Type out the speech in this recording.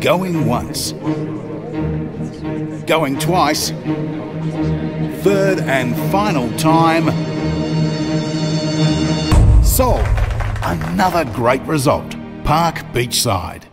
Going once. Going twice. Third and final time. Sold. Another great result. Park Beachside.